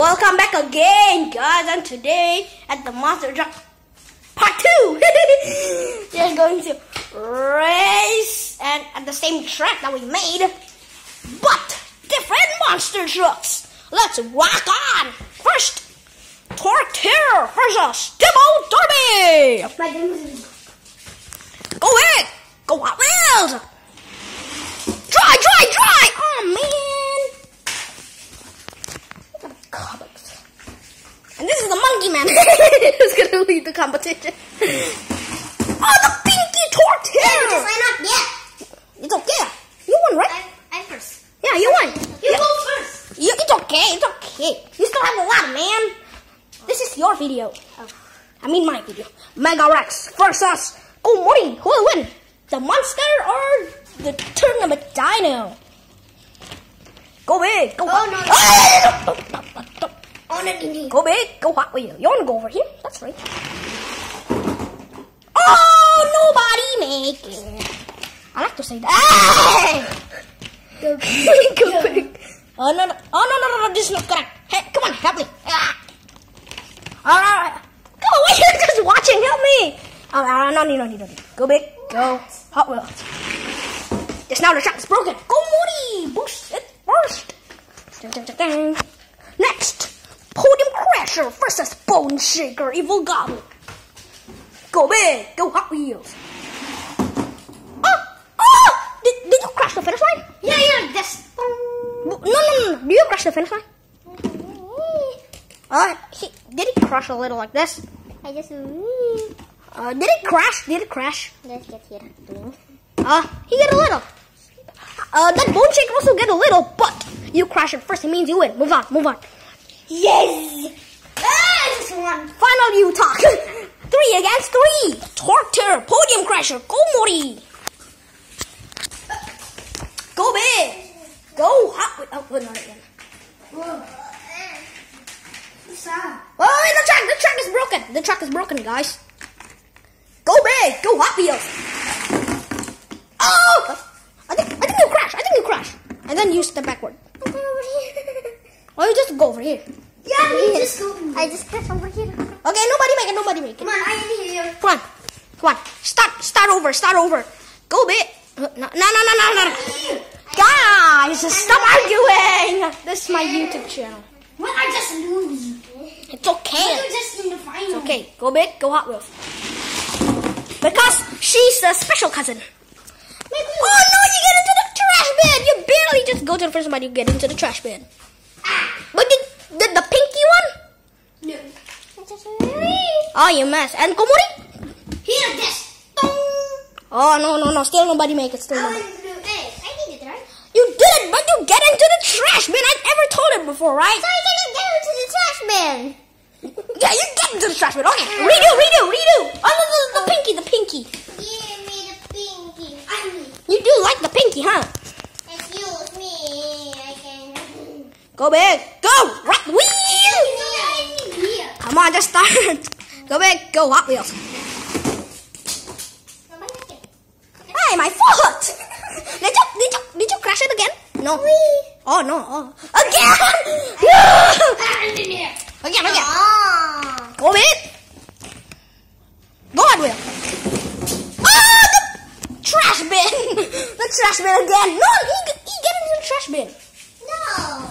Welcome back again, guys, and today at the Monster Truck Part 2, we're going to race and at the same track that we made, but different monster trucks. Let's rock on! First, Torterra versus Demo Derby! My name is. Go ahead! Go Hot Wheels! Try, try, try! Oh man! Look at the comics. And this is the monkey man who's gonna lead the competition. Oh, the pinky tortilla! Sign up yet. It's okay. You won, right? I, I first. Yeah, you won. You Yeah. go first. You, it's okay, it's okay. You still have a lot, man. This is your video. Oh. I mean my video. Mega-Wrex versus Go Morty. Who will win? The monster or the tournament dino? Go big. Go Oh, hot. no. On it indeed. Go big. Go hot wheel. You want to go over here? That's right. Oh, nobody make it. I like to say that. Go big, Go big. Oh no, no, oh no, no, no, no, this is not correct. Hey, come on, help me. Ah. All right, come on, you're just watching. Help me. All right, no need, no need, no need. Go big, go Hot Wheels. Just now the track is broken. Go Moody, boost it first. Next, Podium Crasher versus Bone Shaker Evil Goblin. Go big, go Hot Wheels. Oh, oh! Did, did you crash the finish line? Yeah, yeah, that's. No, no, no, no. Do you crash the finish line? Uh, he, did he crash a little like this? I just. Uh, did it crash? Did it crash? Let's get here. Uh, he get a little. Uh, that bone shaker also get a little, but you crash it first. It means you win. Move on, move on. Yes! Ah, won. Final talk. three against three. Torture, podium crasher, go Mori. Go big. Go hot. Oh, wait, not again. What's that? Oh, the track, the track is broken. The track is broken, guys. Go big, go Hot Wheels. Oh, I think, I think you crash. I think you crash, and then you step backward. Or you just go over here. Yeah, me just go. I just press over here. Okay, nobody make it. Nobody make it. Come on, I am here. Come on, come on. Start, start over, start over. Go big. Uh, No, no, no, no, no, no. Guys, stop arguing. This is my YouTube channel. When I just lose. It's okay. You're just in the final. It's okay, go big, go Hot Wheels. Because she's the special cousin. Oh no, you get into the trash bin! You barely just go to the first one, you get into the trash bin. But did, did the pinky one? No. Oh, you messed. And Komori? Here, this. Oh, no, no, no. Still nobody make it. Still I nobody. want to do this. I did it, right? You did it, but you get into the trash bin. I never told it before, right? So I didn't get into the trash bin. Yeah, you get into the trash bin. Okay, redo, redo, redo. Oh, no, the, the pinky, the pinky. Give me the pinky. I mean, You do like the pinky, huh? excuse me. I can. Go big. Go. Rock wheel. Come on, just start. Go big. Go Hot Wheels. Hey, my foot! did you did you did you crash it again? No. Oh no. Oh. Again! again, again. Ah. Go big. Go Hot Wheel. Ah, the trash bin. the trash bin again. No, he he get into the trash bin. No.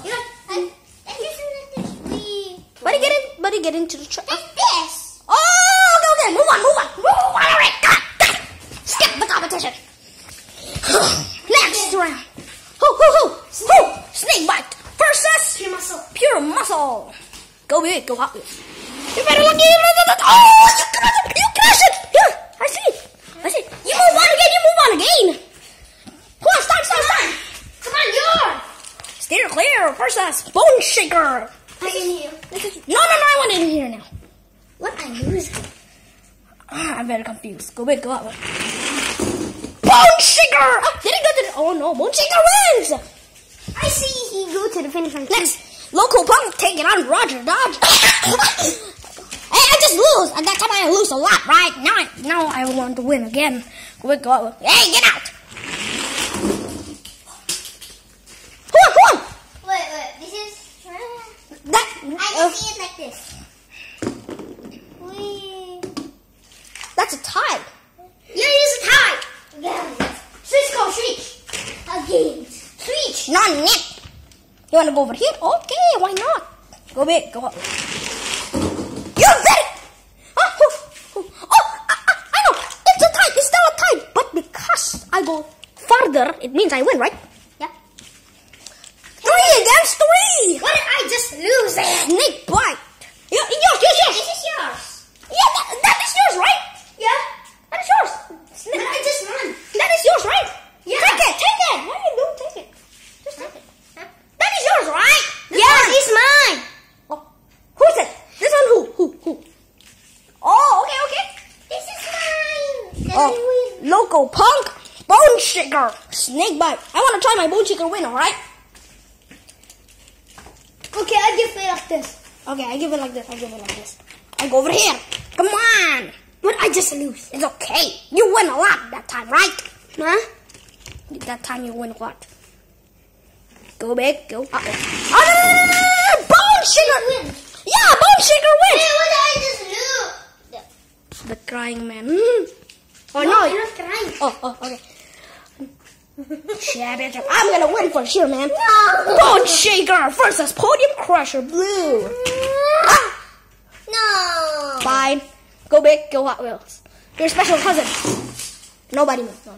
You know, I, I just wanted to be. But he get in. But he get into the trash. What's this? Oh, okay, okay. Move on, move on. Move on. All right. Got it, got it. Skip the competition. Next round. Who, who, who, who? Snake bite versus Pure muscle. pure muscle. Go big, go hot. Wheels. You better look. You, oh, you, crash- you crash it. Yeah, I see. I see. You move on again. You move on again. Come on, start, start, start. Come on, you're. Steer clear versus bone shaker. I can hear. This is, no, no, no. I want it in here now. What I lose? Ah, I'm very confused. Go back, go out. Bone Shaker! Oh, did he go to the... Oh no, Bone Shaker wins! I see he go to the finish line. Next, Loco Punk taking on Roger Dodge. hey, I just lose. At that time I lose a lot, right? Now I, now I want to win again. Go back, go out. Hey, get out! Come on, come on! Wait, wait. This is. That, I Uh. see it like this. That's a tie. Yeah, it's a tie. Yeah. Switch go switch. Again. Switch. Not net. You wanna go over here? Okay, why not? Go big, go up. You did it! Ah, oh, I, I, I know. It's a tie. It's still a tie. But because I go farther, it means I win, right? Yeah. Three against three. What did I just lose it? Snake bite. Yeah, yours, yours, yours. This is yours. Yeah, that, that is yours, right? Yeah. That is yours. But I just won. That is yours, right? Yeah. Take it, take it. Why you don't take it? Just take it. Huh? That is yours, right? This one is mine. Oh, who is it? This one who? Who? Who? Oh, okay, okay. This is mine. Then Oh, we win. Loco Punk, snake bite. I want to try my bone shaker win, alright? Okay, I give it like this. Okay, I give it like this. I give it like this. I go over here. Come on. But I just lose. It's okay. You win a lot that time, right? Huh? That time you win a lot. Go big, go. Uh oh. Oh, no, no, no, no, no, no. Bone shaker. Win. Yeah, bone shaker Hey, what did I just lose? The crying man. Mm. Oh no. you're not crying. Oh, oh, okay. Championship. I'm gonna win for sure, man. No. Bone Shaker versus Podium Crusher Blue. No. Fine. Go big, go Hot Wheels. Your special cousin. Nobody moves. No, no.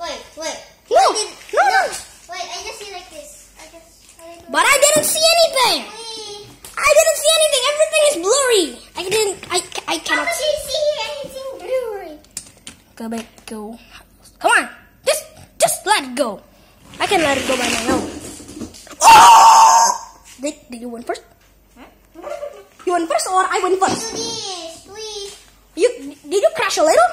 Wait, wait. No, did, no, no. Wait, I just see like this. I just. I don't- But I didn't see anything. Wait. I didn't see anything. Everything is blurry. I didn't. I, I How cannot. could you see anything blurry? Go big, go. Come on. Let it go. I can let it go by my own. Oh! Did, did you win first? You win first or I win Do first? this, please. You did you crash a little?